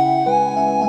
啊。